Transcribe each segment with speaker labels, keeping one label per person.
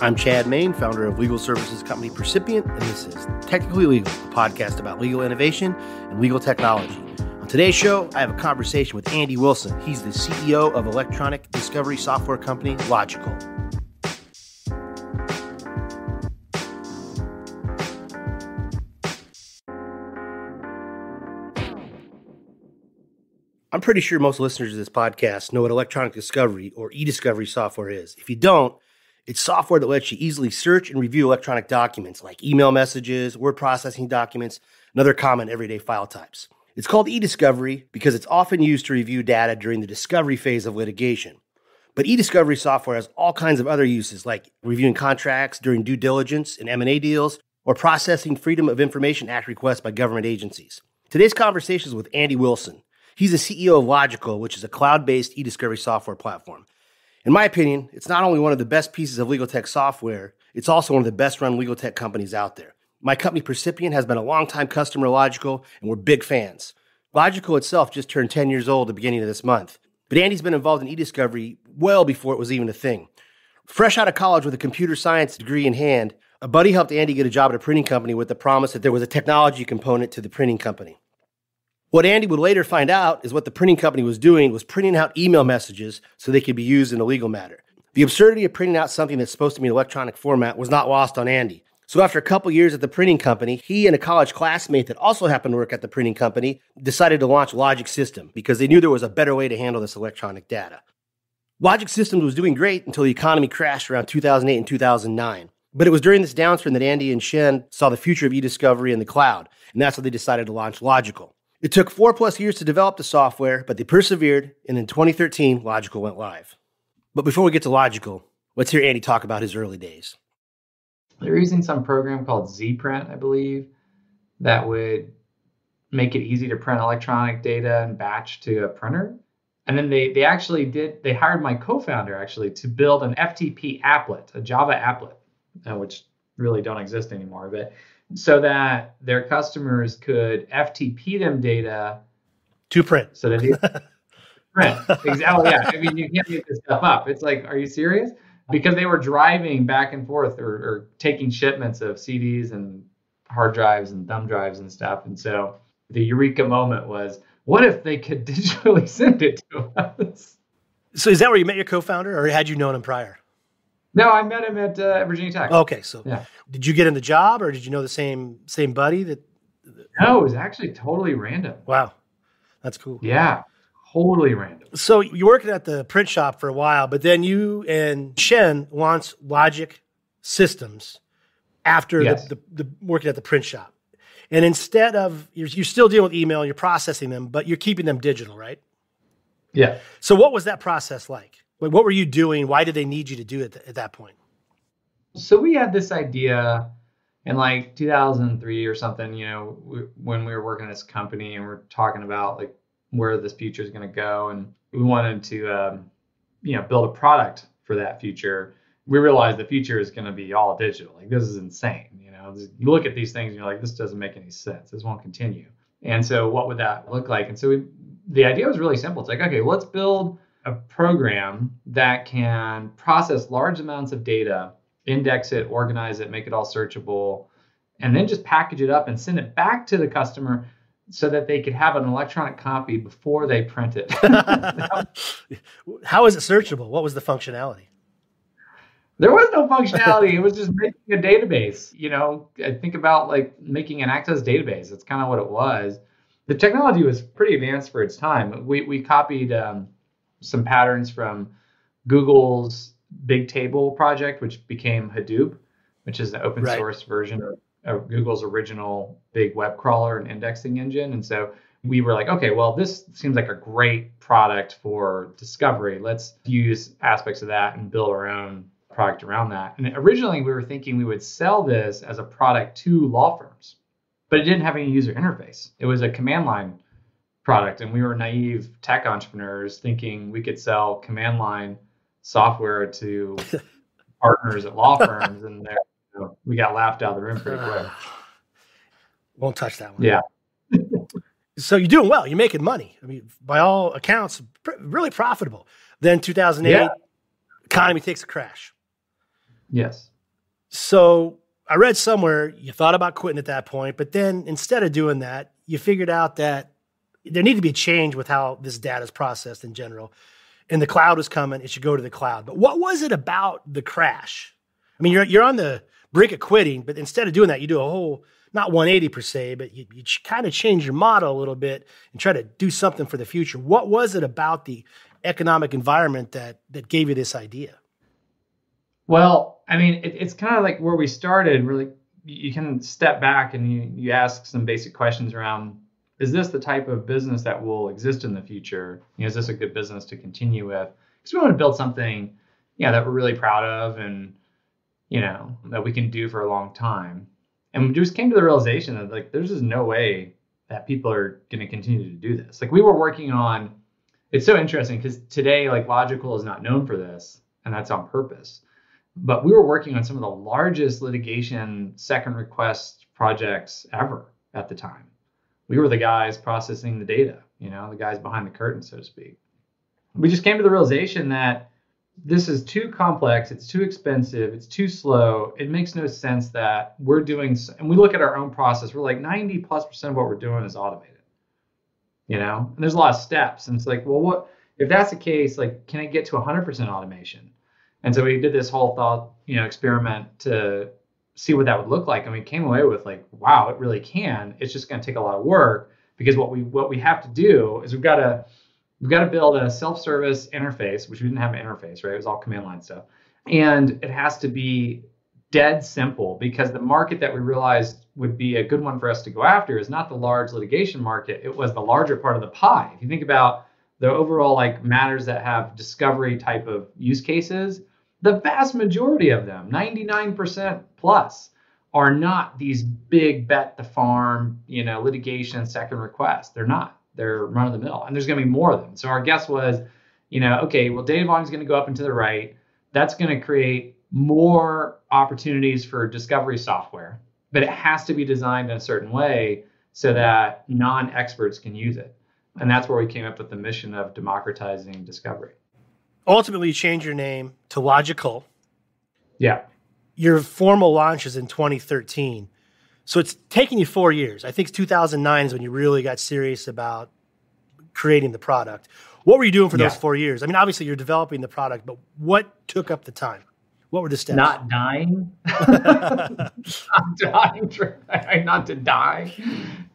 Speaker 1: I'm Chad Main, founder of legal services company Percipient, and this is Technically Legal, a podcast about legal innovation and legal technology. On today's show, I have a conversation with Andy Wilson. He's the CEO of electronic discovery software company Logikcull. I'm pretty sure most listeners of this podcast know what electronic discovery or e discovery software is. If you don't, it's software that lets you easily search and review electronic documents like email messages, word processing documents, and other common everyday file types. It's called e discovery because it's often used to review data during the discovery phase of litigation. But e-discovery software has all kinds of other uses like reviewing contracts during due diligence and M&A deals or processing Freedom of Information Act requests by government agencies. Today's conversation is with Andy Wilson. He's the CEO of Logikcull, which is a cloud-based e-discovery software platform. In my opinion, it's not only one of the best pieces of legal tech software, it's also one of the best run legal tech companies out there. My company Percipient has been a longtime customer of Logikcull, and we're big fans. Logikcull itself just turned 10 years old at the beginning of this month. But Andy's been involved in e-discovery well before it was even a thing. Fresh out of college with a computer science degree in hand, a buddy helped Andy get a job at a printing company with the promise that there was a technology component to the printing company. What Andy would later find out is what the printing company was doing was printing out email messages so they could be used in a legal matter. The absurdity of printing out something that's supposed to be in electronic format was not lost on Andy. So after a couple years at the printing company, he and a college classmate that also happened to work at the printing company decided to launch Logik System because they knew there was a better way to handle this electronic data. Logik Systems was doing great until the economy crashed around 2008 and 2009. But it was during this downturn that Andy and Shen saw the future of e-discovery in the cloud, and that's when they decided to launch Logikcull. It took four plus years to develop the software, but they persevered, and in 2013, Logikcull went live. But before we get to Logikcull, let's hear Andy talk about his early days.
Speaker 2: They were using some program called ZPrint, I believe, that would make it easy to print electronic data and batch to a printer. And then they they actually did they hired my co-founder actually to build an FTP applet, a Java applet, uh, which really don't exist anymore, but so that their customers could FTP them data
Speaker 1: to print.
Speaker 2: So that they print. Exactly. Oh, yeah. I mean, you can't make this stuff up. It's like, are you serious? Because they were driving back and forth or, or taking shipments of CDs and hard drives and thumb drives and stuff. And so the eureka moment was, what if they could digitally send it to us?
Speaker 1: So is that where you met your co-founder, or had you known him prior?
Speaker 2: No, I met him at uh, Virginia Tech.
Speaker 1: Okay, so yeah. did you get in the job, or did you know the same same buddy that?
Speaker 2: No, it was actually totally random.
Speaker 1: Wow, that's cool.
Speaker 2: Yeah, totally random.
Speaker 1: So you worked at the print shop for a while, but then you and Shen launched Logik Systems after yes. the, the, the, working at the print shop. And instead of you're, you're still dealing with email, you're processing them, but you're keeping them digital, right?
Speaker 2: Yeah.
Speaker 1: So what was that process like? Like, what were you doing? Why did they need you to do it th- at that point?
Speaker 2: So we had this idea in like 2003 or something. You know, we, when we were working at this company and we are talking about like where this future is going to go, and we wanted to, um, you know, build a product for that future. We realized the future is going to be all digital. Like this is insane. You know, you look at these things and you're like, this doesn't make any sense. This won't continue. And so, what would that look like? And so, we, the idea was really simple. It's like, okay, let's build a program that can process large amounts of data, index it, organize it, make it all searchable, and then just package it up and send it back to the customer so that they could have an electronic copy before they print it.
Speaker 1: How is it searchable? What was the functionality?
Speaker 2: There was no functionality. it was just making a database. You know, I think about like making an access database. That's kind of what it was. The technology was pretty advanced for its time. We we copied um, some patterns from Google's Big Table project, which became Hadoop, which is an open right. source version of, of Google's original big web crawler and indexing engine. And so we were like, okay, well, this seems like a great product for discovery. Let's use aspects of that and build our own product around that. And originally, we were thinking we would sell this as a product to law firms, but it didn't have any user interface. It was a command line product. And we were naive tech entrepreneurs thinking we could sell command line software to partners at law firms and you know, we got laughed out of the room pretty quick.
Speaker 1: Won't touch that one.
Speaker 2: Yeah.
Speaker 1: So you're doing well. You're making money. I mean by all accounts pr- really profitable. Then 2008 yeah. economy takes a crash.
Speaker 2: Yes.
Speaker 1: So I read somewhere you thought about quitting at that point, but then instead of doing that, you figured out that there needed to be a change with how this data is processed in general. And the cloud was coming, it should go to the cloud. But what was it about the crash? I mean, you're you're on the brink of quitting, but instead of doing that, you do a whole not 180 per se, but you, you kind of change your model a little bit and try to do something for the future. What was it about the economic environment that that gave you this idea?
Speaker 2: Well, I mean, it, it's kind of like where we started. Really, you can step back and you you ask some basic questions around: Is this the type of business that will exist in the future? You know, is this a good business to continue with? Because we want to build something, you know, that we're really proud of and you know that we can do for a long time. And we just came to the realization that like there's just no way that people are going to continue to do this. Like we were working on. It's so interesting because today, like Logikcull is not known for this, and that's on purpose but we were working on some of the largest litigation second request projects ever at the time. We were the guys processing the data, you know, the guys behind the curtain, so to speak. We just came to the realization that this is too complex, it's too expensive, it's too slow. It makes no sense that we're doing, and we look at our own process, we're like 90 plus percent of what we're doing is automated, you know, and there's a lot of steps. And it's like, well, what, if that's the case, like, can it get to 100% automation? And so we did this whole thought, you know, experiment to see what that would look like. And we came away with like, wow, it really can. It's just going to take a lot of work because what we what we have to do is we've got to we've got to build a self-service interface, which we didn't have an interface, right? It was all command line stuff. And it has to be dead simple because the market that we realized would be a good one for us to go after is not the large litigation market. It was the larger part of the pie. If you think about the overall like matters that have discovery type of use cases, the vast majority of them, 99% plus, are not these big bet the farm, you know, litigation second request. They're not. They're run of the mill, and there's going to be more of them. So our guess was, you know, okay, well, data volume is going to go up and to the right. That's going to create more opportunities for discovery software, but it has to be designed in a certain way so that non-experts can use it. And that's where we came up with the mission of democratizing discovery
Speaker 1: ultimately you change your name to Logikcull.
Speaker 2: Yeah.
Speaker 1: Your formal launch is in 2013. So it's taken you four years. I think 2009 is when you really got serious about creating the product. What were you doing for yeah. those four years? I mean, obviously you're developing the product, but what took up the time? What were the steps?
Speaker 2: Not dying. not dying. Trying not to die.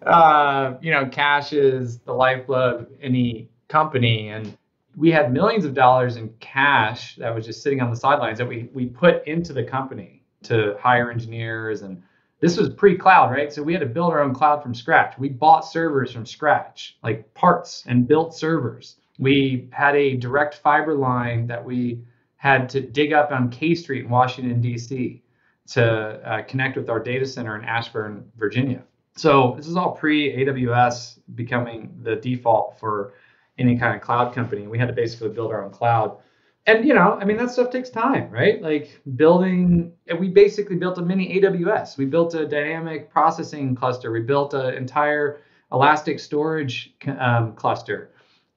Speaker 2: Uh, you know, cash is the lifeblood of any company, and we had millions of dollars in cash that was just sitting on the sidelines that we we put into the company to hire engineers and this was pre-cloud right? So we had to build our own cloud from scratch. We bought servers from scratch like parts and built servers. We had a direct fiber line that we had to dig up on k street in washington d.c to uh, connect with our data center in ashburn virginia. So this is all pre-aws becoming the default for any kind of cloud company. We had to basically build our own cloud. And you know, I mean, that stuff takes time, right? Like building, we basically built a mini AWS. We built a dynamic processing cluster. We built an entire Elastic storage um, cluster,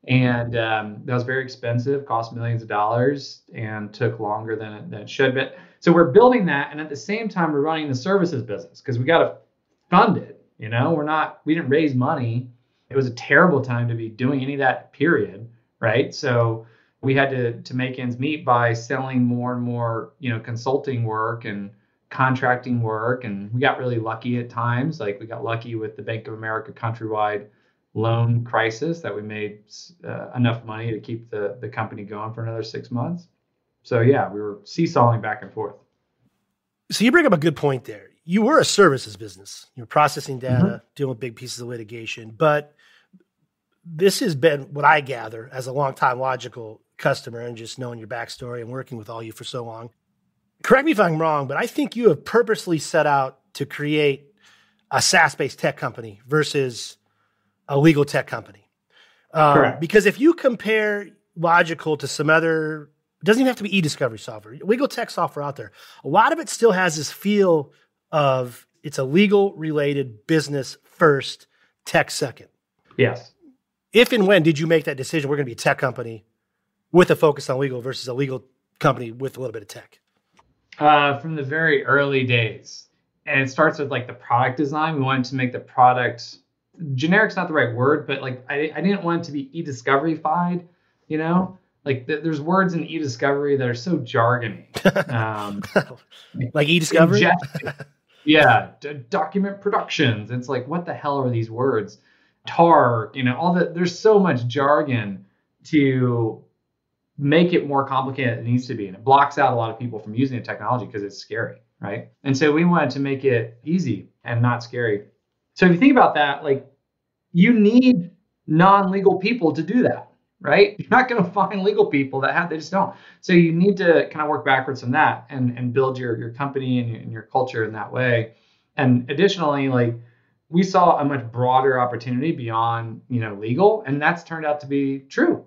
Speaker 2: and um, that was very expensive, cost millions of dollars, and took longer than it, than it should. But so we're building that, and at the same time, we're running the services business because we got to fund it. You know, we're not, we didn't raise money it was a terrible time to be doing any of that period, right? So we had to to make ends meet by selling more and more, you know, consulting work and contracting work and we got really lucky at times like we got lucky with the Bank of America countrywide loan crisis that we made uh, enough money to keep the the company going for another 6 months. So yeah, we were seesawing back and forth.
Speaker 1: So you bring up a good point there. You were a services business. You're processing data, mm-hmm. dealing with big pieces of litigation, but this has been what I gather as a long-time Logikcull customer and just knowing your backstory and working with all you for so long. Correct me if I'm wrong, but I think you have purposely set out to create a SaaS-based tech company versus a legal tech company. Um, Correct. Because if you compare Logikcull to some other, it doesn't even have to be e-discovery software, legal tech software out there. A lot of it still has this feel of it's a legal related business first, tech second.
Speaker 2: Yes
Speaker 1: if and when did you make that decision? We're going to be a tech company with a focus on legal versus a legal company with a little bit of tech.
Speaker 2: Uh, from the very early days. And it starts with like the product design. We wanted to make the product generic's not the right word, but like I, I didn't want it to be e-discoveryfied, you know? Like th- there's words in e-discovery that are so jargony. Um,
Speaker 1: like e-discovery?
Speaker 2: yeah, d- document productions. It's like what the hell are these words? Tar, you know, all that. There's so much jargon to make it more complicated than it needs to be. And it blocks out a lot of people from using the technology because it's scary, right? And so we wanted to make it easy and not scary. So if you think about that, like you need non-legal people to do that, right? You're not going to find legal people that have, they just don't. So you need to kind of work backwards from that and, and build your, your company and your, and your culture in that way. And additionally, like we saw a much broader opportunity beyond you know legal and that's turned out to be true.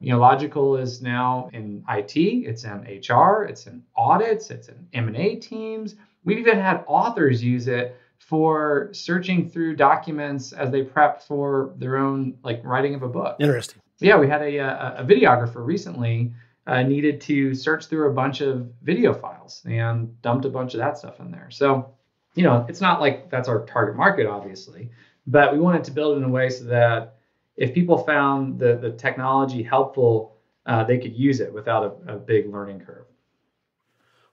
Speaker 2: You know Logikcull is now in it it's in hr it's in audits it's in m&a teams. We've even had authors use it for searching through documents as they prep for their own like writing of a book.
Speaker 1: Interesting.
Speaker 2: Yeah we had a, a, a videographer recently uh, needed to search through a bunch of video files and dumped a bunch of that stuff in there. So you know, it's not like that's our target market, obviously, but we wanted to build it in a way so that if people found the, the technology helpful, uh, they could use it without a, a big learning curve.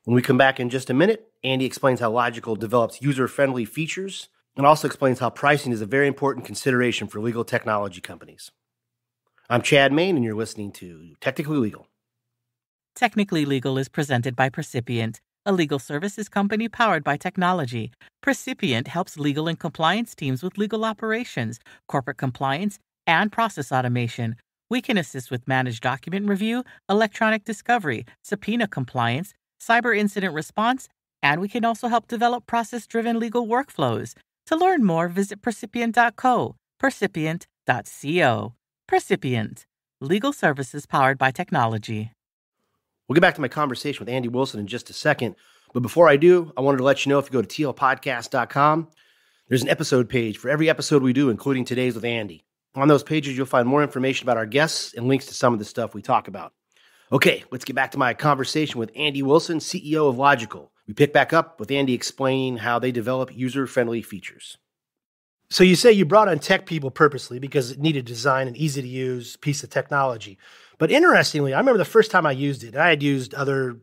Speaker 1: When we come back in just a minute, Andy explains how Logikcull develops user friendly features and also explains how pricing is a very important consideration for legal technology companies. I'm Chad Main, and you're listening to Technically Legal.
Speaker 3: Technically Legal is presented by Percipient a legal services company powered by technology. Percipient helps legal and compliance teams with legal operations, corporate compliance, and process automation. We can assist with managed document review, electronic discovery, subpoena compliance, cyber incident response, and we can also help develop process driven legal workflows. To learn more, visit percipient.co, percipient.co. Percipient, legal services powered by technology.
Speaker 1: We'll get back to my conversation with Andy Wilson in just a second. But before I do, I wanted to let you know if you go to tlpodcast.com, there's an episode page for every episode we do, including today's with Andy. On those pages, you'll find more information about our guests and links to some of the stuff we talk about. Okay, let's get back to my conversation with Andy Wilson, CEO of Logikcull. We pick back up with Andy explaining how they develop user friendly features. So, you say you brought on tech people purposely because it needed design and easy to use piece of technology. But interestingly, I remember the first time I used it. I had used other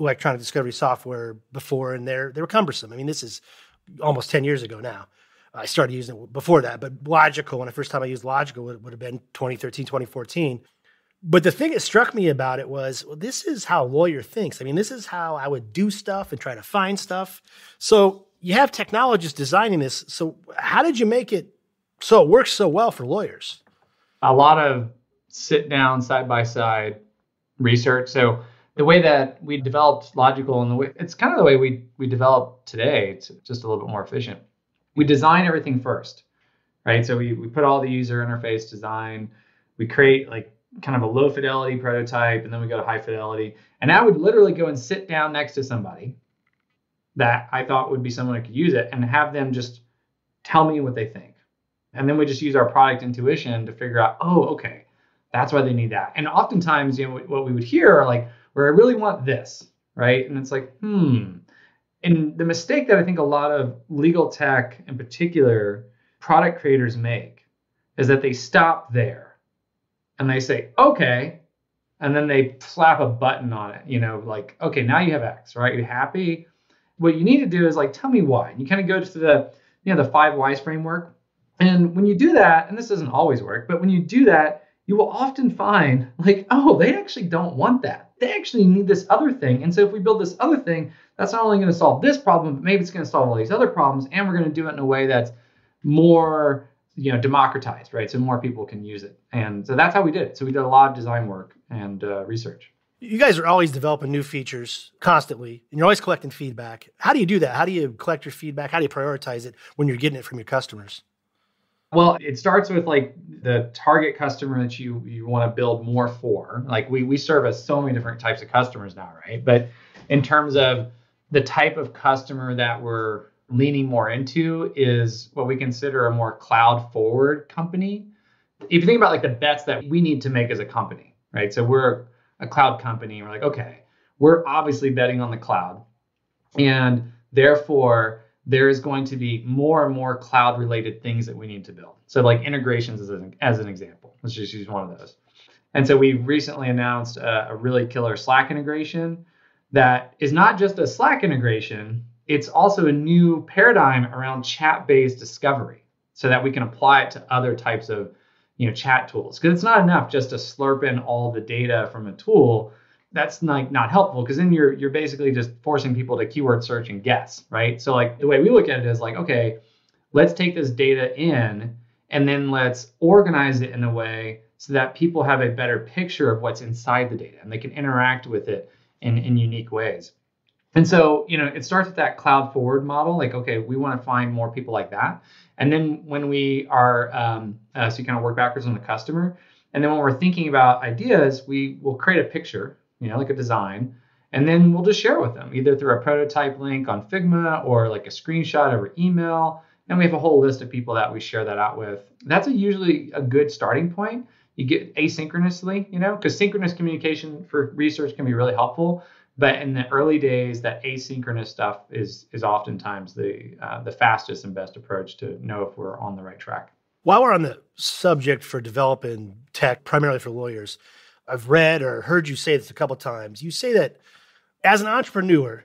Speaker 1: electronic discovery software before, and they're they were cumbersome. I mean, this is almost ten years ago now. I started using it before that, but Logikcull, when the first time I used Logikcull, would, would have been 2013, 2014. But the thing that struck me about it was, well, this is how a lawyer thinks. I mean, this is how I would do stuff and try to find stuff. So you have technologists designing this. So how did you make it so it works so well for lawyers?
Speaker 2: A lot of sit down side by side research. So the way that we developed Logikcull and the way it's kind of the way we we develop today. It's just a little bit more efficient. We design everything first, right? So we we put all the user interface design. We create like kind of a low fidelity prototype, and then we go to high fidelity. And I would literally go and sit down next to somebody that I thought would be someone who could use it and have them just tell me what they think. And then we just use our product intuition to figure out, oh, okay, that's why they need that. And oftentimes, you know, what we would hear are like, where I really want this, right? And it's like, hmm. And the mistake that I think a lot of legal tech, in particular, product creators make is that they stop there and they say, okay, and then they slap a button on it, you know, like, okay, now you have X, right? You're happy. What you need to do is like, tell me why. And you kind of go to the, you know, the five whys framework. And when you do that, and this doesn't always work, but when you do that, you will often find like, oh, they actually don't want that. They actually need this other thing. And so if we build this other thing, that's not only going to solve this problem, but maybe it's going to solve all these other problems. And we're going to do it in a way that's more, you know, democratized, right? So more people can use it. And so that's how we did it. So we did a lot of design work and uh, research.
Speaker 1: You guys are always developing new features constantly, and you're always collecting feedback. How do you do that? How do you collect your feedback? How do you prioritize it when you're getting it from your customers?
Speaker 2: Well, it starts with like the target customer that you you want to build more for. Like we we service so many different types of customers now, right? But in terms of the type of customer that we're leaning more into is what we consider a more cloud forward company. If you think about like the bets that we need to make as a company, right? So we're a cloud company. We're like, okay, we're obviously betting on the cloud. And therefore, there is going to be more and more cloud related things that we need to build. So, like integrations as an, as an example. Let's just use one of those. And so, we recently announced a, a really killer Slack integration that is not just a Slack integration, it's also a new paradigm around chat based discovery so that we can apply it to other types of you know chat tools. Because it's not enough just to slurp in all the data from a tool. That's like not helpful because then you're you're basically just forcing people to keyword search and guess right? So like the way we look at it is like okay let's take this data in and then let's organize it in a way so that people have a better picture of what's inside the data and they can interact with it in, in unique ways and so, you know, it starts with that cloud forward model. Like, okay, we want to find more people like that. And then when we are, um, uh, so you kind of work backwards on the customer. And then when we're thinking about ideas, we will create a picture, you know, like a design, and then we'll just share it with them either through a prototype link on Figma or like a screenshot over email. And we have a whole list of people that we share that out with. That's a usually a good starting point. You get asynchronously, you know, because synchronous communication for research can be really helpful but in the early days, that asynchronous stuff is is oftentimes the uh, the fastest and best approach to know if we're on the right track.
Speaker 1: While we're on the subject for developing tech, primarily for lawyers, I've read or heard you say this a couple times. You say that as an entrepreneur,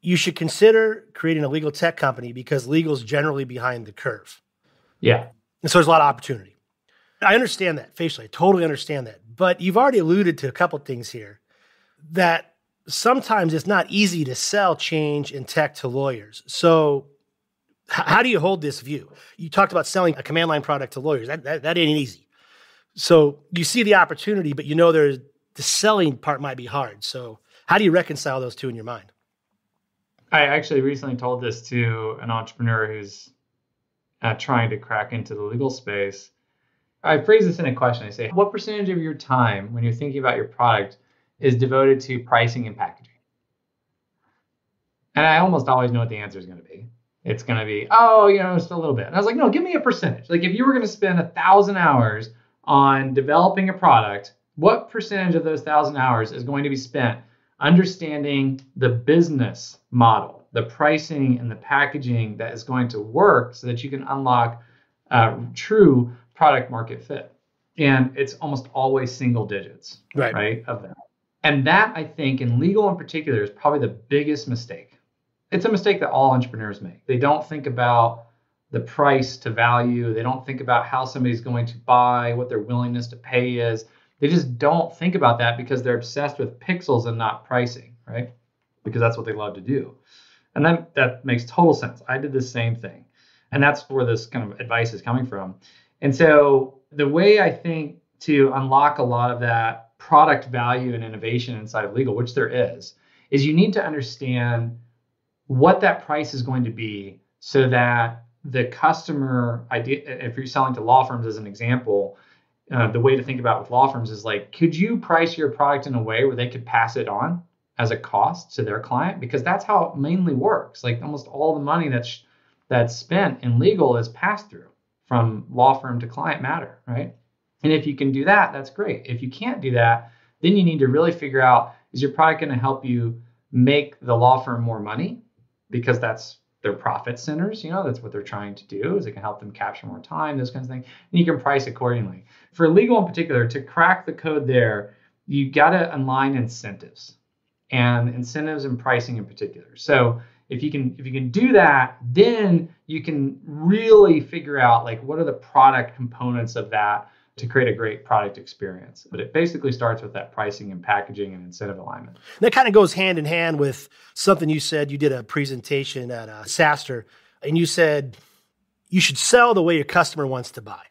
Speaker 1: you should consider creating a legal tech company because legal is generally behind the curve.
Speaker 2: Yeah.
Speaker 1: And so there's a lot of opportunity. I understand that facially. I totally understand that. But you've already alluded to a couple things here that sometimes it's not easy to sell change in tech to lawyers. So, how do you hold this view? You talked about selling a command line product to lawyers. That, that, that ain't easy. So, you see the opportunity, but you know there's the selling part might be hard. So, how do you reconcile those two in your mind?
Speaker 2: I actually recently told this to an entrepreneur who's uh, trying to crack into the legal space. I phrase this in a question. I say, What percentage of your time when you're thinking about your product is devoted to pricing and packaging. And I almost always know what the answer is going to be. It's going to be, oh, you know, just a little bit. And I was like, no, give me a percentage. Like if you were going to spend a thousand hours on developing a product, what percentage of those thousand hours is going to be spent understanding the business model, the pricing and the packaging that is going to work so that you can unlock uh, true product market fit? And it's almost always single digits, right? Right of that. And that, I think, in legal in particular, is probably the biggest mistake. It's a mistake that all entrepreneurs make. They don't think about the price to value, they don't think about how somebody's going to buy, what their willingness to pay is. They just don't think about that because they're obsessed with pixels and not pricing, right? Because that's what they love to do. And that, that makes total sense. I did the same thing. And that's where this kind of advice is coming from. And so the way I think to unlock a lot of that product value and innovation inside of legal, which there is, is you need to understand what that price is going to be so that the customer idea if you're selling to law firms as an example uh, the way to think about with law firms is like could you price your product in a way where they could pass it on as a cost to their client? Because that's how it mainly works. Like almost all the money that's that's spent in legal is passed through from law firm to client matter right and if you can do that, that's great. If you can't do that, then you need to really figure out is your product going to help you make the law firm more money because that's their profit centers, you know, that's what they're trying to do is it can help them capture more time, those kinds of things. And you can price accordingly. For legal in particular, to crack the code there, you got to align incentives and incentives and pricing in particular. So if you can if you can do that, then you can really figure out like what are the product components of that to create a great product experience. But it basically starts with that pricing and packaging and incentive alignment.
Speaker 1: And that kind of goes hand in hand with something you said. You did a presentation at uh, SaaStr, and you said you should sell the way your customer wants to buy.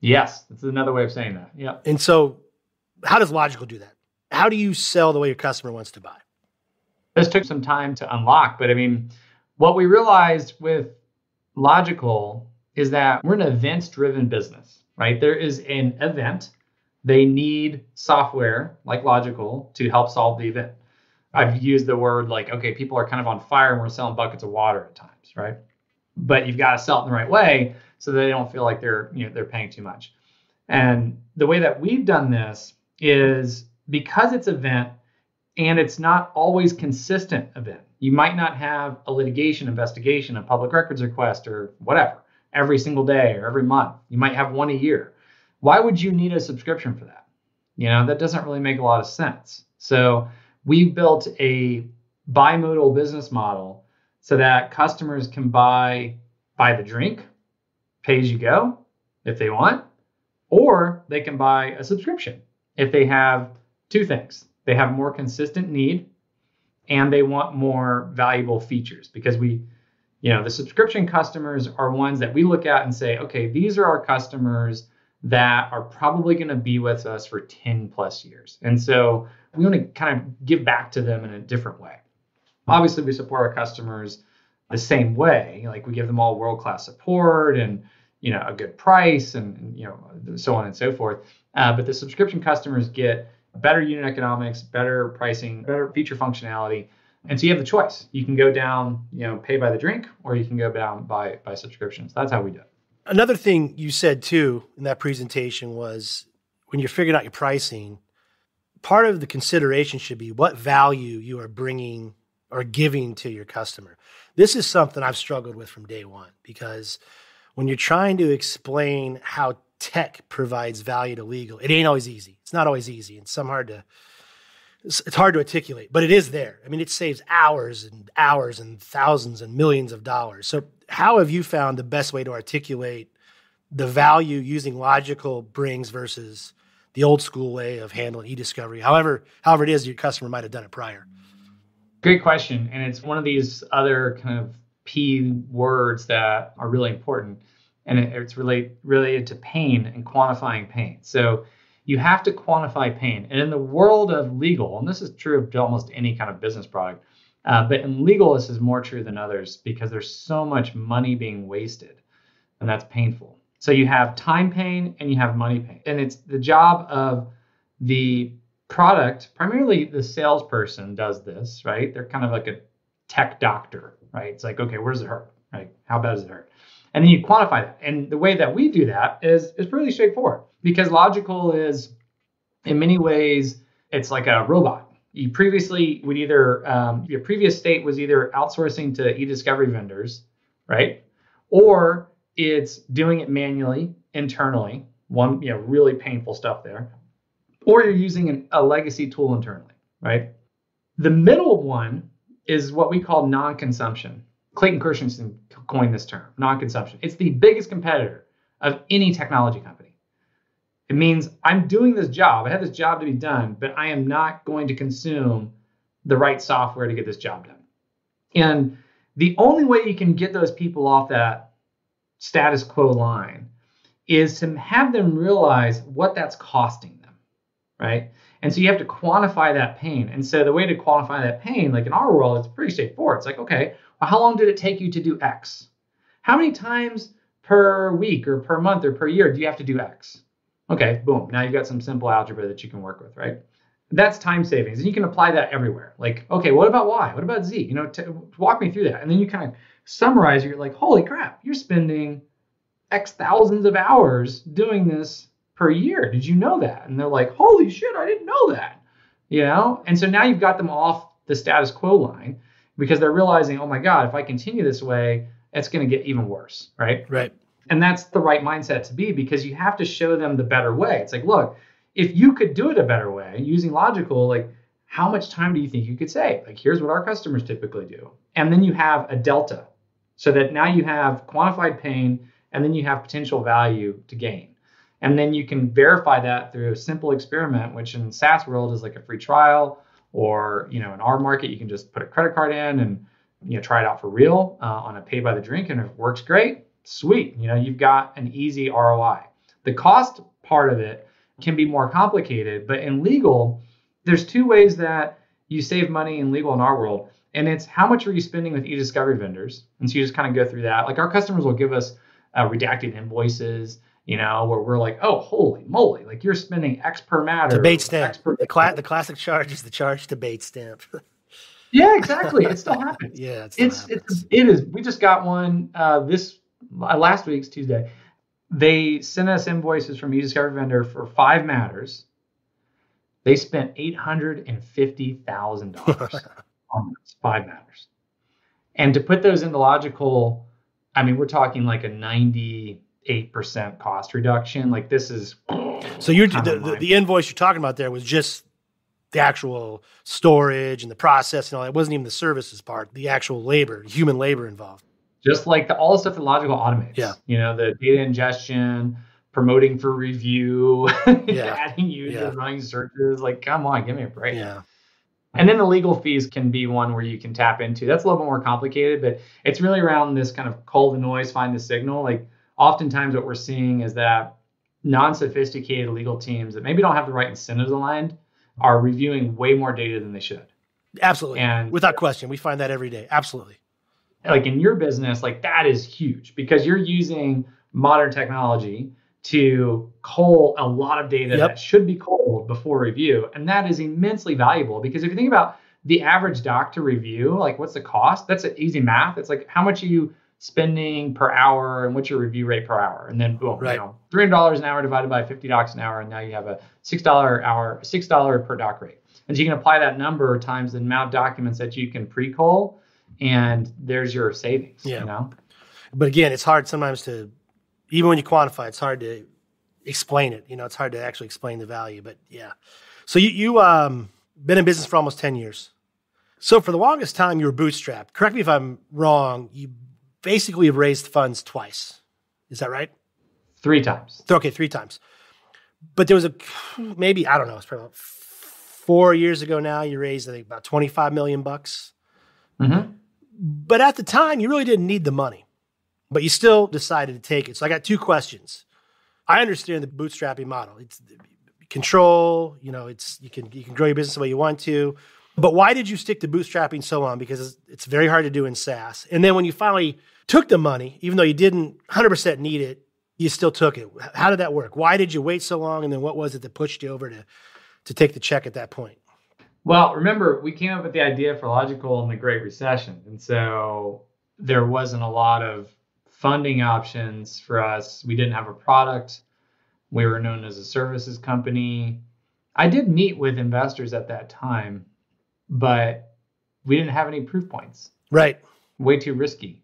Speaker 2: Yes, that's another way of saying that. Yeah.
Speaker 1: And so, how does Logikcull do that? How do you sell the way your customer wants to buy?
Speaker 2: This took some time to unlock, but I mean, what we realized with Logikcull is that we're an events driven business right? There is an event. They need software like Logikcull to help solve the event. I've used the word like, okay, people are kind of on fire and we're selling buckets of water at times, right? But you've got to sell it in the right way so they don't feel like they're, you know, they're paying too much. And the way that we've done this is because it's event, and it's not always consistent event. You might not have a litigation investigation, a public records request, or whatever every single day or every month. You might have one a year. Why would you need a subscription for that? You know, that doesn't really make a lot of sense. So we built a bimodal business model so that customers can buy buy the drink, pay as you go if they want, or they can buy a subscription if they have two things. They have more consistent need and they want more valuable features because we you know the subscription customers are ones that we look at and say okay these are our customers that are probably going to be with us for 10 plus years. And so we want to kind of give back to them in a different way. Obviously we support our customers the same way like we give them all world class support and you know a good price and you know so on and so forth. Uh, but the subscription customers get better unit economics better pricing better feature functionality and so you have the choice you can go down you know pay by the drink or you can go down by by subscriptions that's how we do it
Speaker 1: another thing you said too in that presentation was when you're figuring out your pricing part of the consideration should be what value you are bringing or giving to your customer this is something i've struggled with from day one because when you're trying to explain how tech provides value to legal, it ain't always easy. It's not always easy. It's some hard to it's, it's hard to articulate, but it is there. I mean, it saves hours and hours and thousands and millions of dollars. So, how have you found the best way to articulate the value using Logikcull brings versus the old school way of handling e-discovery? However, however it is your customer might have done it prior.
Speaker 2: Great question, and it's one of these other kind of P words that are really important, and it, it's relate, related to pain and quantifying pain. So you have to quantify pain. And in the world of legal, and this is true of almost any kind of business product, uh, but in legal, this is more true than others because there's so much money being wasted, and that's painful. So you have time pain and you have money pain. And it's the job of the product, primarily the salesperson does this, right? They're kind of like a tech doctor, right? It's like, okay, where does it hurt? Right? How bad does it hurt? And then you quantify that. And the way that we do that is is pretty straightforward because Logikcull is in many ways it's like a robot. You previously would either um, your previous state was either outsourcing to e-discovery vendors, right? Or it's doing it manually internally. One, you know, really painful stuff there. Or you're using an, a legacy tool internally, right? The middle one is what we call non-consumption. Clayton Christensen coined this term, non-consumption. It's the biggest competitor of any technology company. It means I'm doing this job. I have this job to be done, but I am not going to consume the right software to get this job done. And the only way you can get those people off that status quo line is to have them realize what that's costing them, right? And so you have to quantify that pain. And so the way to quantify that pain, like in our world, it's pretty straightforward. It's like, okay, well, how long did it take you to do X? How many times per week or per month or per year do you have to do X? Okay, boom. Now you've got some simple algebra that you can work with, right? That's time savings. And you can apply that everywhere. Like, okay, what about Y? What about Z? You know, t- walk me through that. And then you kind of summarize, you're like, holy crap, you're spending X thousands of hours doing this per year. Did you know that? And they're like, holy shit, I didn't know that. You know? And so now you've got them off the status quo line because they're realizing, oh my God, if I continue this way, it's going to get even worse. Right.
Speaker 1: Right.
Speaker 2: And that's the right mindset to be because you have to show them the better way. It's like, look, if you could do it a better way using Logikcull, like, how much time do you think you could save? Like, here's what our customers typically do. And then you have a delta so that now you have quantified pain and then you have potential value to gain. And then you can verify that through a simple experiment, which in SaaS world is like a free trial, or you know, in our market, you can just put a credit card in and you know try it out for real uh, on a pay by the drink, and if it works great, sweet. You know, you've got an easy ROI. The cost part of it can be more complicated, but in legal, there's two ways that you save money in legal in our world, and it's how much are you spending with e-discovery vendors, and so you just kind of go through that. Like our customers will give us uh, redacted invoices you know, where we're like, oh, holy moly, like you're spending X per matter.
Speaker 1: The Bates stamp. Per- the, cla- the classic charge is the charge to Bates stamp.
Speaker 2: yeah, exactly. It still happens.
Speaker 1: yeah,
Speaker 2: it it's, it's it is. We just got one uh, this Uh, last week's Tuesday. They sent us invoices from e-discovery vendor for five matters, They spent eight hundred and fifty thousand dollars on five matters, and to put those into Logikcull, I mean, we're talking like a ninety-eight percent cost reduction. Like this is
Speaker 1: so you're the, the, the invoice you're talking about there was just the actual storage and the process and all. It wasn't even the services part, the actual labor, human labor involved.
Speaker 2: Just like the, all the stuff that Logikcull automates.
Speaker 1: Yeah.
Speaker 2: You know, the data ingestion, promoting for review,
Speaker 1: Yeah.
Speaker 2: adding users,
Speaker 1: Yeah.
Speaker 2: running searches. Like, come on, give me a break.
Speaker 1: Yeah.
Speaker 2: And then the legal fees can be one where you can tap into. That's a little bit more complicated, but it's really around this kind of call the noise, find the signal. Like oftentimes what we're seeing is that non-sophisticated legal teams that maybe don't have the right incentives aligned are reviewing way more data than they should.
Speaker 1: Absolutely.
Speaker 2: And-
Speaker 1: Without question. We find that every day. Absolutely.
Speaker 2: Like in your business, like that is huge because you're using modern technology to cull a lot of data
Speaker 1: Yep.
Speaker 2: that should be culled before review. And that is immensely valuable because if you think about the average doctor review, like what's the cost? That's an easy math. It's like how much are you spending per hour and what's your review rate per hour? And then boom,
Speaker 1: Right.
Speaker 2: you know, three hundred dollars an hour divided by fifty docs an hour, and now you have a six dollar hour, six dollar per doc rate. And so you can apply that number times the amount of documents that you can pre-cull, and there's your savings.
Speaker 1: Yeah.
Speaker 2: You know?
Speaker 1: But again, it's hard sometimes to, even when you quantify, it's hard to explain it. You know, it's hard to actually explain the value. But yeah. So you you um been in business for almost ten years. So for the longest time, you were bootstrapped. Correct me if I'm wrong. You basically have raised funds twice. Is that right?
Speaker 2: Three times.
Speaker 1: Okay, three times. But there was a maybe I don't know. It's probably about four years ago now. You raised I think about twenty five million bucks.
Speaker 2: Mm-hmm.
Speaker 1: But at the time, you really didn't need the money, but you still decided to take it. So I got two questions. I understand the bootstrapping model. It's control. You know, it's you can you can grow your business the way you want to. But why did you stick to bootstrapping so long? Because it's, very hard to do in SaaS. And then when you finally took the money, even though you didn't 100% need it, you still took it. How did that work? Why did you wait so long? And then what was it that pushed you over to to take the check at that point?
Speaker 2: Well, remember, we came up with the idea for Logikcull in the Great Recession. And so there wasn't a lot of funding options for us. We didn't have a product. We were known as a services company. I did meet with investors at that time, but we didn't have any proof points.
Speaker 1: Right.
Speaker 2: Way too risky.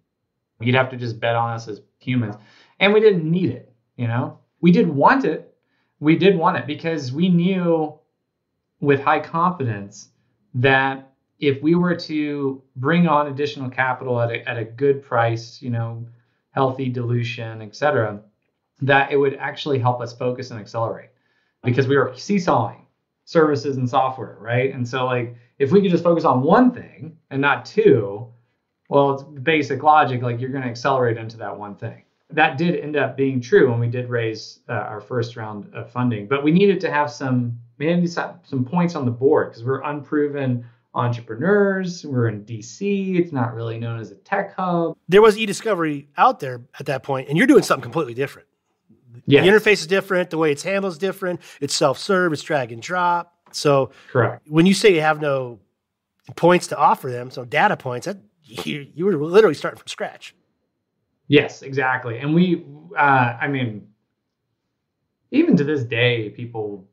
Speaker 2: You'd have to just bet on us as humans. And we didn't need it, you know? We did want it. We did want it because we knew with high confidence that if we were to bring on additional capital at a, at a good price, you know, healthy dilution, et cetera, that it would actually help us focus and accelerate because we were seesawing services and software, right? And so, like, if we could just focus on one thing and not two, well, it's basic logic, like, you're going to accelerate into that one thing. That did end up being true when we did raise uh, our first round of funding, but we needed to have some we needed some points on the board because we're unproven entrepreneurs. We're in DC. It's not really known as a tech hub.
Speaker 1: There was e-discovery out there at that point, and you're doing something completely different.
Speaker 2: Yeah,
Speaker 1: The interface is different. The way it's handled is different. It's self-serve. It's drag and drop. So
Speaker 2: correct.
Speaker 1: when you say you have no points to offer them, so data points, that you, you were literally starting from scratch.
Speaker 2: Yes, exactly. And we, uh, I mean, even to this day, people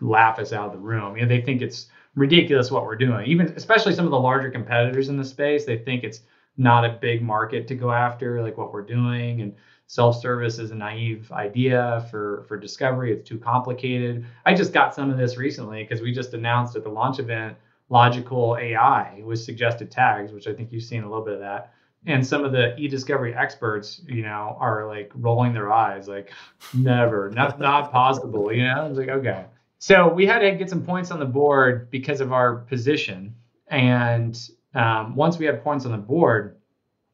Speaker 2: laugh us out of the room. You know, they think it's ridiculous what we're doing. Even, especially some of the larger competitors in the space, they think it's not a big market to go after, like what we're doing. And self-service is a naive idea for for discovery. It's too complicated. I just got some of this recently because we just announced at the launch event Logikcull AI with suggested tags, which I think you've seen a little bit of that and some of the e-discovery experts you know are like rolling their eyes like never not not possible you know? It's like okay. So we had to get some points on the board because of our position. And um, once we had points on the board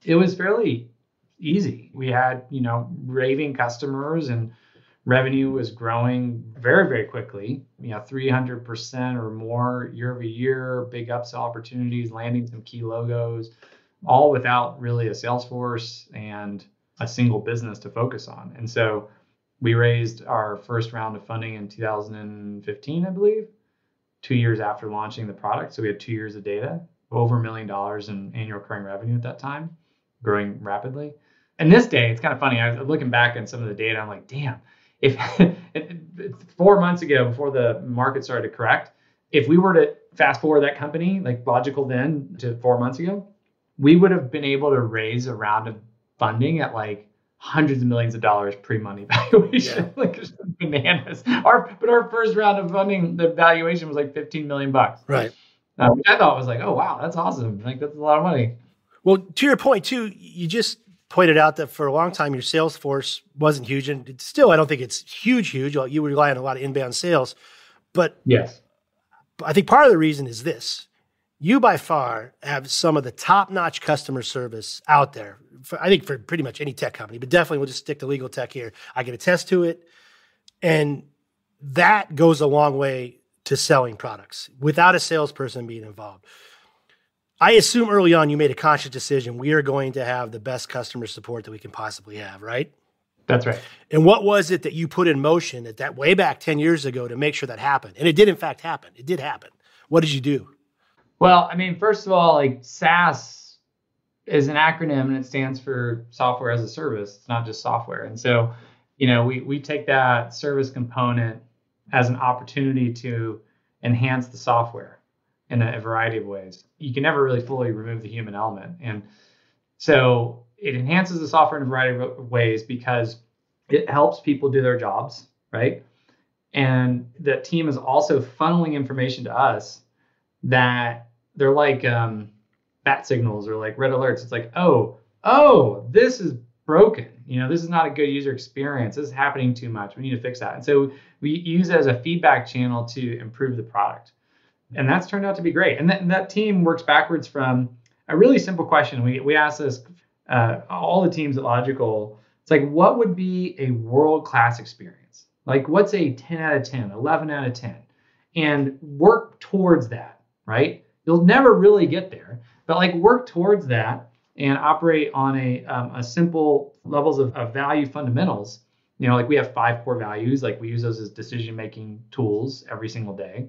Speaker 2: it was fairly easy. We had you know raving customers and revenue was growing very very quickly. You know 300% or more year over year big upsell opportunities landing some key logos all without really a sales force and a single business to focus on. And so we raised our first round of funding in 2015, I believe, two years after launching the product. So we had two years of data, over a million dollars in annual recurring revenue at that time, growing rapidly. And this day, it's kind of funny. I was looking back at some of the data. I'm like, damn, if four months ago, before the market started to correct, if we were to fast forward that company, like Logikcull then to four months ago, we would have been able to raise a round of funding at like hundreds of millions of dollars pre-money valuation, yeah. like bananas. Our but our first round of funding, the valuation was like 15 million bucks.
Speaker 1: Right.
Speaker 2: Uh, which I thought was like, oh wow, that's awesome. Like that's a lot of money.
Speaker 1: Well, to your point too, you just pointed out that for a long time your sales force wasn't huge, and still I don't think it's huge, huge. You rely on a lot of inbound sales, but
Speaker 2: yes,
Speaker 1: I think part of the reason is this: you by far have some of the top-notch customer service out there. For, I think for pretty much any tech company, but definitely we'll just stick to legal tech here. I can attest to it, and that goes a long way to selling products without a salesperson being involved. I assume early on you made a conscious decision. We are going to have the best customer support that we can possibly have, right?
Speaker 2: That's right.
Speaker 1: And what was it that you put in motion at that way back 10 years ago to make sure that happened? And it did in fact happen. It did happen. What did you do?
Speaker 2: Well, I mean, first of all, like SaaS is an acronym and it stands for software as a service. It's not just software. And so, you know, we we take that service component as an opportunity to enhance the software in a, variety of ways. You can never really fully remove the human element. And so it enhances the software in a variety of ways because it helps people do their jobs, right? And the team is also funneling information to us that they're like um, bat signals or like red alerts. It's like, oh, oh, this is broken. You know, this is not a good user experience. This is happening too much. We need to fix that. And so we use it as a feedback channel to improve the product and that's turned out to be great. And that, and that team works backwards from a really simple question. We we asked this uh, all the teams at Logikcull. It's like, what would be a world class experience? Like, what's a 10 out of 10, 11 out of 10, and work towards that. Right? You'll never really get there, but like work towards that and operate on a um, a simple levels of, of value fundamentals. You know, like we have five core values. Like we use those as decision making tools every single day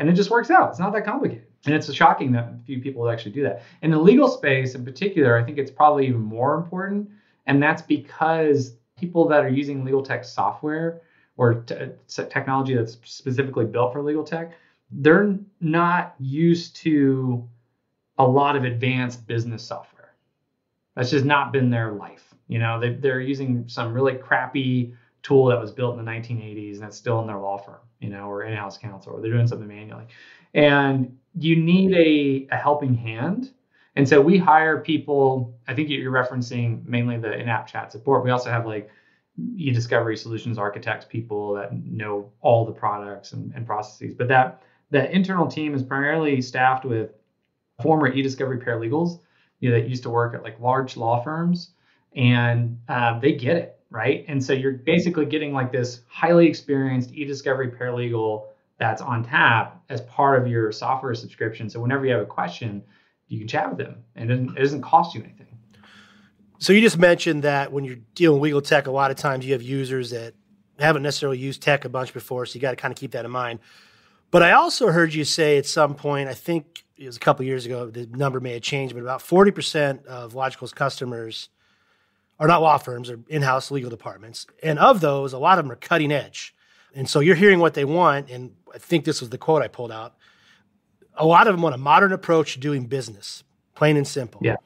Speaker 2: and it just works out. It's not that complicated. And it's shocking that few people actually do that. In the legal space in particular, I think it's probably even more important. And that's because people that are using legal tech software or t- technology that's specifically built for legal tech, they're not used to a lot of advanced business software. That's just not been their life. You know, they, they're using some really crappy tool that was built in the 1980s and that's still in their law firm, you know, or in-house counsel, or they're doing something manually. And you need a, a helping hand. And so we hire people, I think you're referencing mainly the in-app chat support. We also have like e-discovery solutions architects, people that know all the products and, and processes. But that that internal team is primarily staffed with former e-discovery paralegals, you know, that used to work at like large law firms, and uh, they get it right? And so you're basically getting like this highly experienced e-discovery paralegal that's on tap as part of your software subscription. So whenever you have a question, you can chat with them, and it doesn't, it doesn't cost you anything.
Speaker 1: So you just mentioned that when you're dealing with legal tech, a lot of times you have users that haven't necessarily used tech a bunch before, so you got to kind of keep that in mind. But I also heard you say at some point, I think it was a couple years ago, the number may have changed, but about 40% of Logikcull's customers are not law firms, or in-house legal departments. And of those, a lot of them are cutting edge. And so you're hearing what they want, and I think this was the quote I pulled out. A lot of them want a modern approach to doing business, plain and simple.
Speaker 2: Yeah.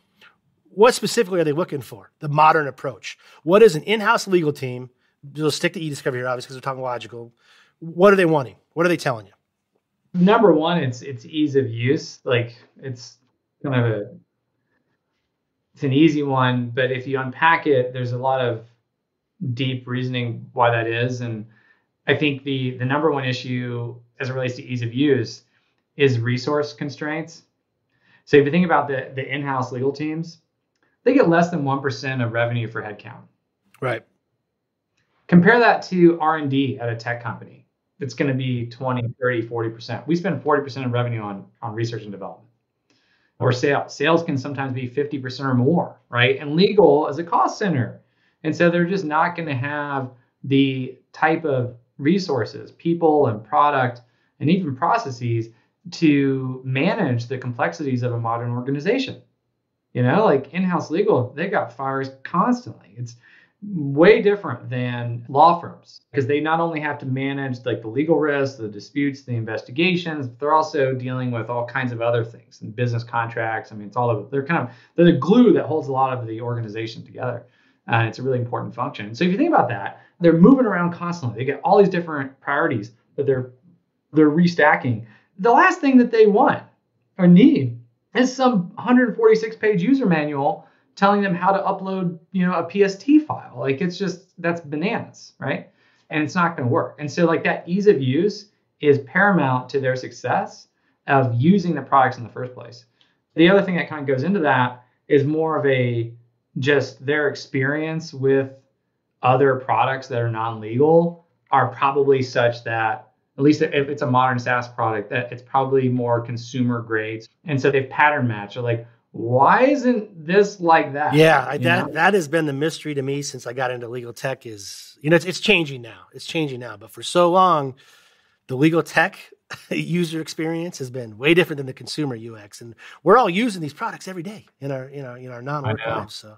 Speaker 1: What specifically are they looking for? The modern approach. What is an in-house legal team? We'll stick to e-discovery here, obviously, because we're talking Logikcull. What are they wanting? What are they telling you?
Speaker 2: Number one, it's it's ease of use. Like it's kind of a it's an easy one, but if you unpack it, there's a lot of deep reasoning why that is. And I think the the number one issue as it relates to ease of use is resource constraints. So if you think about the the in-house legal teams, they get less than 1% of revenue for headcount.
Speaker 1: Right.
Speaker 2: Compare that to R&D at a tech company. It's going to be 20, 30, 40%. We spend 40% of revenue on on research and development or sales. Sales can sometimes be 50% or more, right? And legal is a cost center. And so they're just not going to have the type of resources, people and product, and even processes to manage the complexities of a modern organization. You know, like in-house legal, they got fires constantly. It's way different than law firms because they not only have to manage like the legal risks, the disputes, the investigations, but they're also dealing with all kinds of other things and business contracts. I mean, it's all of they're kind of they're the glue that holds a lot of the organization together. And it's a really important function. So if you think about that, they're moving around constantly. They get all these different priorities that they're they're restacking. The last thing that they want or need is some 146 page user manual telling them how to upload, you know, a PST file. Like it's just that's bananas, right? And it's not going to work. And so like that ease of use is paramount to their success of using the products in the first place. The other thing that kind of goes into that is more of a just their experience with other products that are non-legal are probably such that at least if it's a modern SaaS product, that it's probably more consumer grades. And so they've pattern matched. They're like, why isn't this like that?
Speaker 1: Yeah, I, that know? that has been the mystery to me since I got into legal tech. Is you know it's, it's changing now. It's changing now, but for so long, the legal tech user experience has been way different than the consumer UX, and we're all using these products every day in our in our in our non-work lives. So,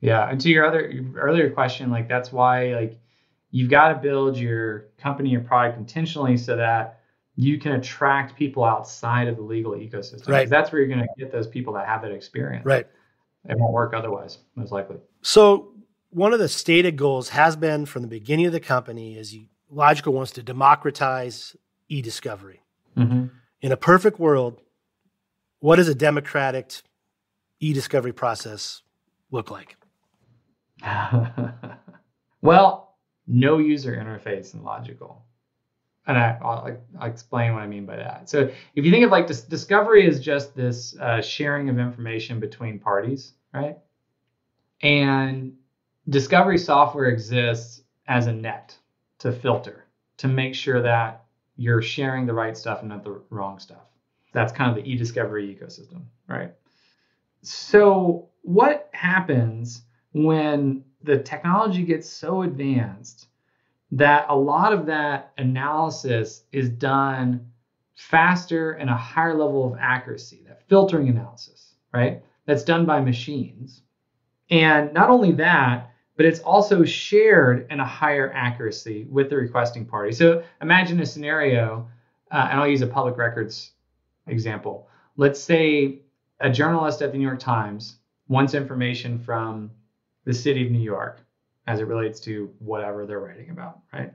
Speaker 2: yeah, and to your other your earlier question, like that's why like you've got to build your company or product intentionally so that you can attract people outside of the legal ecosystem.
Speaker 1: Right.
Speaker 2: That's where you're going to get those people that have that experience.
Speaker 1: Right.
Speaker 2: It won't work otherwise, most likely.
Speaker 1: So one of the stated goals has been from the beginning of the company is you, Logikcull wants to democratize e-discovery. Mm-hmm. In a perfect world, what does a democratic e-discovery process look like?
Speaker 2: well, no user interface in Logikcull and I, will I'll explain what I mean by that. So if you think of like dis- discovery is just this uh, sharing of information between parties, right? And discovery software exists as a net to filter to make sure that you're sharing the right stuff and not the wrong stuff. That's kind of the e-discovery ecosystem, right? So what happens when the technology gets so advanced that a lot of that analysis is done faster and a higher level of accuracy, that filtering analysis, right? That's done by machines. And not only that, but it's also shared in a higher accuracy with the requesting party. So imagine a scenario, uh, and I'll use a public records example. Let's say a journalist at the New York Times wants information from the city of New York as it relates to whatever they're writing about, right?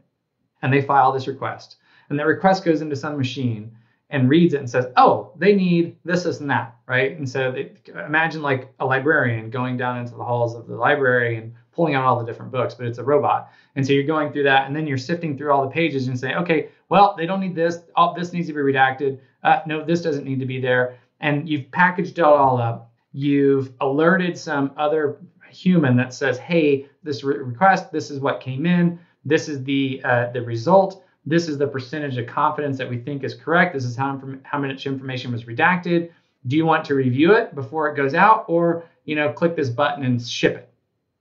Speaker 2: And they file this request. And that request goes into some machine and reads it and says, oh, they need this, this, and that, right? And so they, imagine like a librarian going down into the halls of the library and pulling out all the different books, but it's a robot. And so you're going through that, and then you're sifting through all the pages and saying, okay, well, they don't need this. Oh, this needs to be redacted. Uh, no, this doesn't need to be there. And you've packaged it all up. You've alerted some other human that says, hey, this re- request, this is what came in, this is the uh, the result, this is the percentage of confidence that we think is correct, this is how, how much information was redacted. Do you want to review it before it goes out, or you know, click this button and ship it,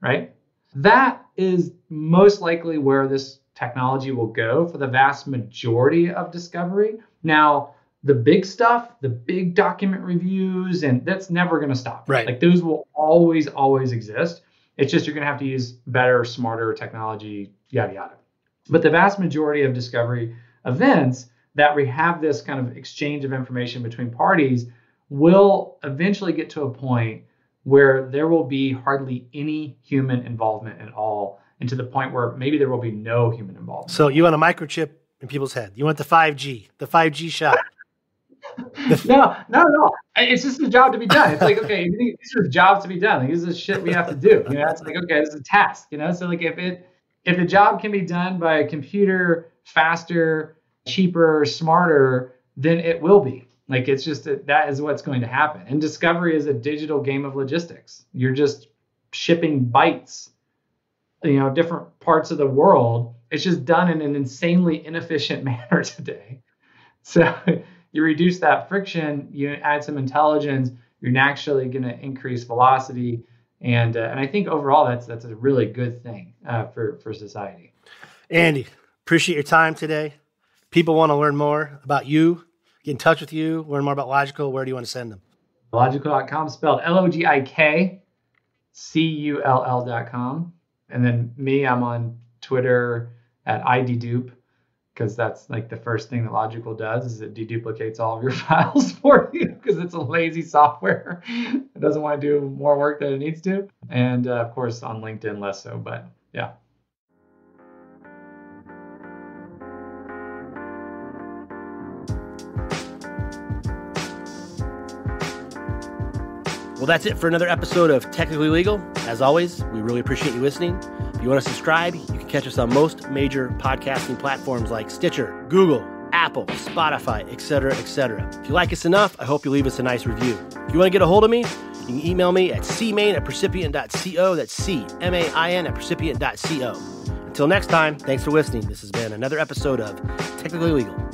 Speaker 2: right? That is most likely where this technology will go for the vast majority of discovery. Now, the big stuff, the big document reviews, and that's never going to stop.
Speaker 1: Right.
Speaker 2: Like those will always, always exist. It's just you're going to have to use better, smarter technology, yada, yada. But the vast majority of discovery events that we have this kind of exchange of information between parties will eventually get to a point where there will be hardly any human involvement at all, and to the point where maybe there will be no human involvement.
Speaker 1: So you want a microchip in people's head. You want the 5G, the 5G shot.
Speaker 2: no, no, no. It's just a job to be done. It's like, okay, these are jobs to be done. Like, this is shit we have to do. You know, it's like, okay, this is a task. You know, so like if it if the job can be done by a computer faster, cheaper, smarter, then it will be. Like it's just that, that is what's going to happen. And discovery is a digital game of logistics. You're just shipping bytes, you know, different parts of the world. It's just done in an insanely inefficient manner today. So you reduce that friction, you add some intelligence, you're naturally going to increase velocity. And, uh, and I think overall that's that's a really good thing uh, for for society.
Speaker 1: Andy, appreciate your time today. People want to learn more about you, get in touch with you, learn more about Logikcull. Where do you want to send them?
Speaker 2: Logikcull.com, spelled L O G I K C U L L.com. And then me, I'm on Twitter at IDDupe because that's like the first thing that Logikcull does is it deduplicates all of your files for you because it's a lazy software. it doesn't want to do more work than it needs to. And uh, of course on LinkedIn less so, but yeah.
Speaker 1: Well, that's it for another episode of Technically Legal. As always, we really appreciate you listening. If you want to subscribe, you can catch us on most major podcasting platforms like Stitcher, Google, Apple, Spotify, etc., etc. If you like us enough, I hope you leave us a nice review. If you want to get a hold of me, you can email me at cmain at percipient.co. That's C M A I N at percipient.co. Until next time, thanks for listening. This has been another episode of Technically Legal.